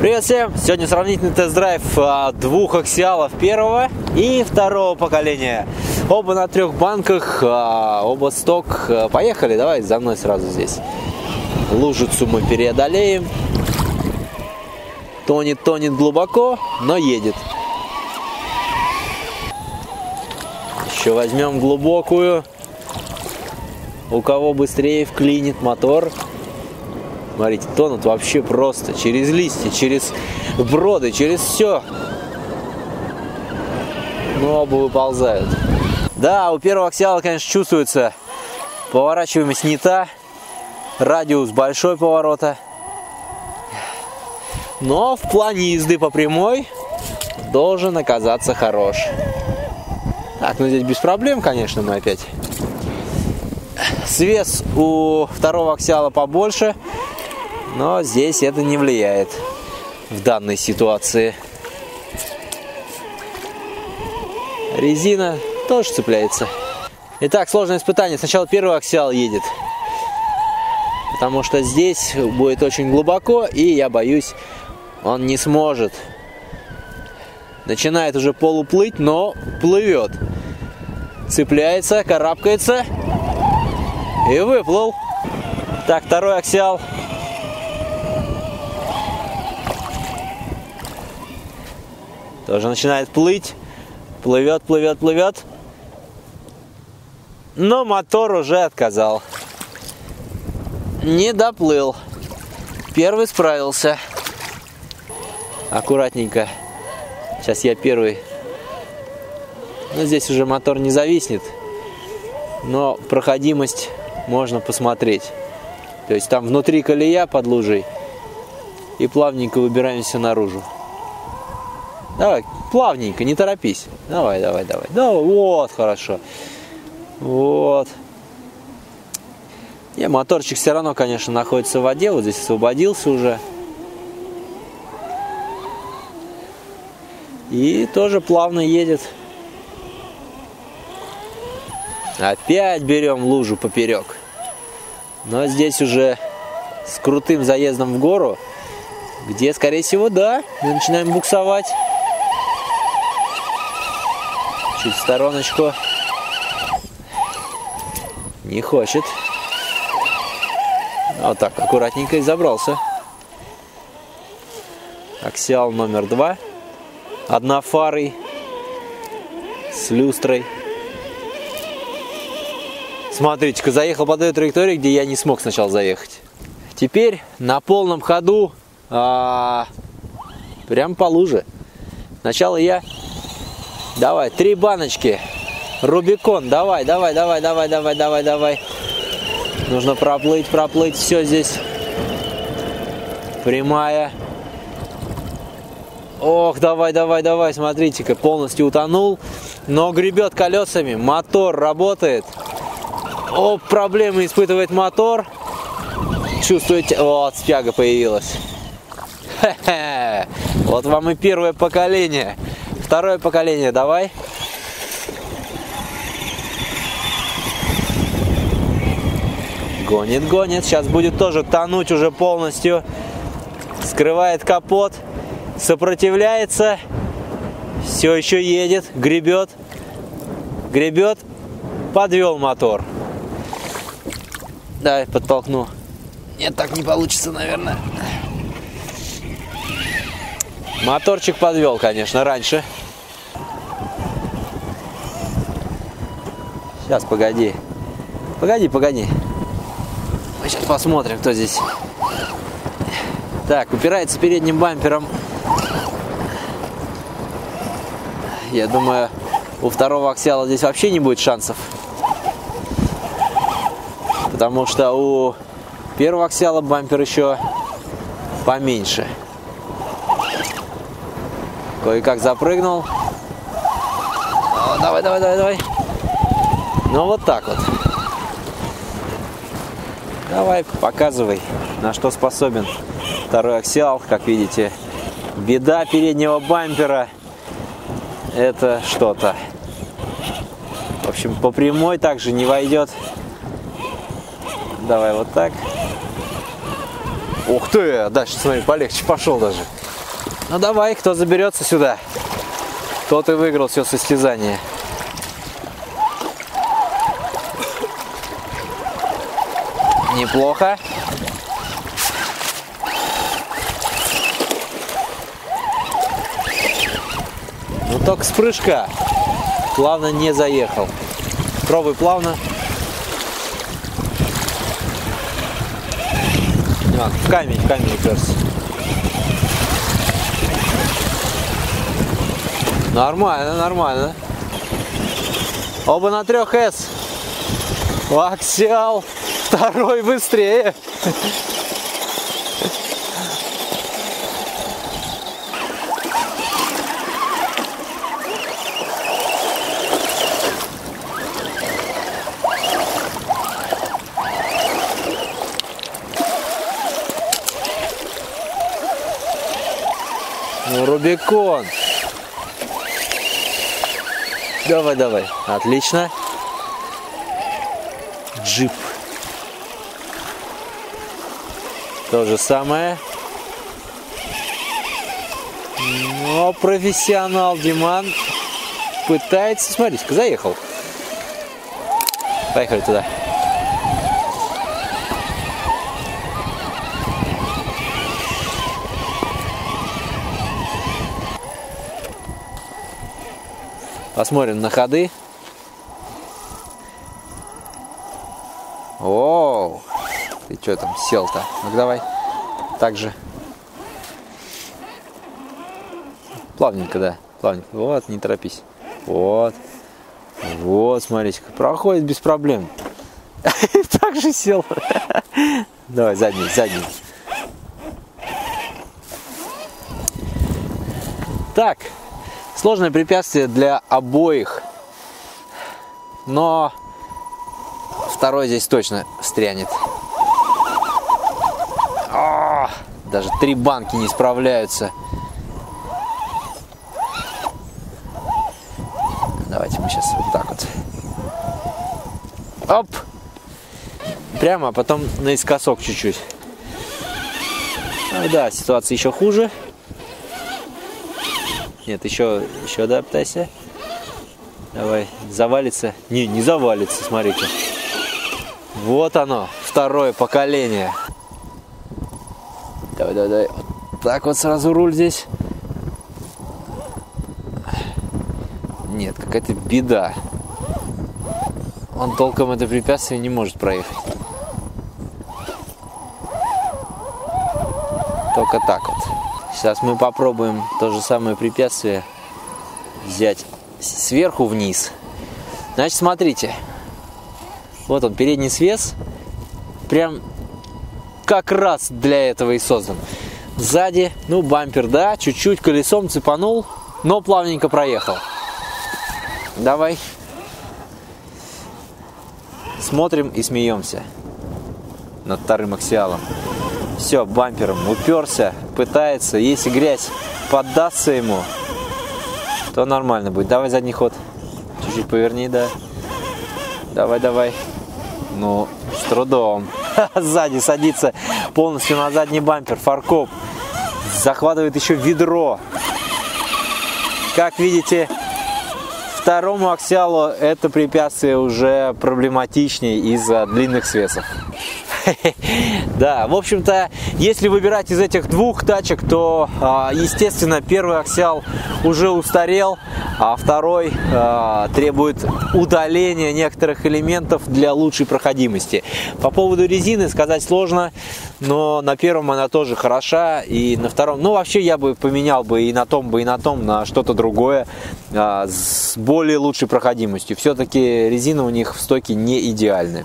Привет всем! Сегодня сравнительный тест-драйв а, двух аксиалов первого и второго поколения. Оба на трех банках, а, оба сток. А, поехали, давай за мной сразу здесь. Лужицу мы преодолеем. Тонет, тонет глубоко, но едет. Еще возьмем глубокую. У кого быстрее вклинит мотор. Смотрите, тонут вообще просто. Через листья, через броды, через все. Ну, оба выползают. Да, у первого аксиала, конечно, чувствуется поворачиваемость не та. Радиус большой поворота. Но в плане езды по прямой должен оказаться хорош. Так, ну здесь без проблем, конечно, мы опять. Свес у второго аксиала побольше, но здесь это не влияет в данной ситуации. Резина тоже цепляется. Итак, сложное испытание. Сначала первый аксиал едет. Потому что здесь будет очень глубоко, и я боюсь, он не сможет. Начинает уже полуплыть, но плывет. Цепляется, карабкается и выплыл. Так, второй аксиал Тоже начинает плыть. Плывет, плывет, плывет. Но мотор уже отказал. Не доплыл. Первый справился. Аккуратненько. Сейчас я первый. Но здесь уже мотор не зависнет. Но проходимость можно посмотреть. То есть там внутри колея под лужей. И плавненько выбираемся наружу. Давай, плавненько, не торопись. Давай, давай, давай. Да, вот, хорошо. Вот. Не, моторчик все равно, конечно, находится в воде. Вот здесь освободился уже. И тоже плавно едет. Опять берем лужу поперек. Но здесь уже с крутым заездом в гору, где, скорее всего, да, мы начинаем буксовать чуть в стороночку. Не хочет. Вот так, аккуратненько и забрался. Аксиал номер два. Однофарый. С люстрой. Смотрите-ка, заехал по той траектории, где я не смог сначала заехать. Теперь на полном ходу а, прям по луже. Сначала я Давай, три баночки. Рубикон, давай, давай, давай, давай, давай, давай, давай. Нужно проплыть, проплыть. Все здесь. Прямая. Ох, давай, давай, давай, смотрите-ка, полностью утонул, но гребет колесами, мотор работает. О, проблемы испытывает мотор. Чувствуете, вот, спяга появилась. Хе -хе. Вот вам и первое поколение. Второе поколение, давай. Гонит, гонит. Сейчас будет тоже тонуть уже полностью. Скрывает капот. Сопротивляется. Все еще едет. Гребет. Гребет. Подвел мотор. Давай, подтолкну. Нет, так не получится, наверное. Моторчик подвел, конечно, раньше. Сейчас, погоди. Погоди, погоди. Сейчас посмотрим, кто здесь. Так, упирается передним бампером. Я думаю, у второго аксиала здесь вообще не будет шансов. Потому что у первого аксиала бампер еще поменьше. Кое-как запрыгнул. О, давай, давай, давай, давай. Ну вот так вот. Давай, показывай, на что способен второй аксиал. Как видите, беда переднего бампера – это что-то. В общем, по прямой также не войдет. Давай вот так. Ух ты, дальше, смотри, полегче пошел даже. Ну давай, кто заберется сюда, тот и выиграл все состязание. Неплохо. Ну только с прыжка плавно не заехал. Пробуй плавно. А, в камень, в камень уперся. Нормально, нормально. Оба на трех С. Аксиал. Второй быстрее. Ну, Рубикон. Давай, давай. Отлично. Джип. То же самое. Но профессионал Диман пытается... Смотрите-ка, заехал. Поехали туда. Посмотрим на ходы. О, что там сел-то? Ну давай. Так же. Плавненько, да. Плавненько. Вот, не торопись. Вот. Вот, смотрите, проходит без проблем. Так же сел. Давай, задний, задний. Так, Сложное препятствие для обоих, но второй здесь точно встрянет. О, даже три банки не справляются. Давайте мы сейчас вот так вот. Оп! Прямо, а потом наискосок чуть-чуть. Ну да, ситуация еще хуже. Нет, еще, еще да, пытайся. Давай, завалится. Не, не завалится, смотри-ка. Вот оно, второе поколение. Давай, давай, давай. Вот так вот сразу руль здесь. Нет, какая-то беда. Он толком это препятствие не может проехать. Только так вот. Сейчас мы попробуем то же самое препятствие взять сверху вниз. Значит, смотрите. Вот он, передний свес. Прям как раз для этого и создан. Сзади, ну, бампер, да, чуть-чуть колесом цепанул, но плавненько проехал. Давай. Смотрим и смеемся над вторым аксиалом. Все, бампером уперся, пытается. Если грязь поддастся ему, то нормально будет. Давай задний ход. Чуть-чуть поверни, да. Давай, давай. Ну, с трудом. Сзади садится полностью на задний бампер. Фаркоп. Захватывает еще ведро. Как видите, второму аксиалу это препятствие уже проблематичнее из-за длинных свесов. Да, в общем-то, если выбирать из этих двух тачек, то, а, естественно, первый аксиал уже устарел, а второй а, требует удаления некоторых элементов для лучшей проходимости. По поводу резины сказать сложно, но на первом она тоже хороша, и на втором, ну вообще я бы поменял бы и на том, бы и на том, на что-то другое а, с более лучшей проходимостью. Все-таки резина у них в стоке не идеальная.